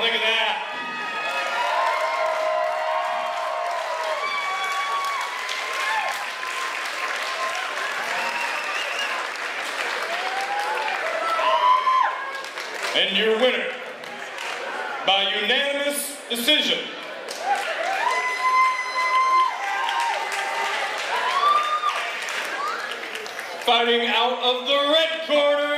What y'all that? And your winner, by unanimous decision, fighting out of the red corner.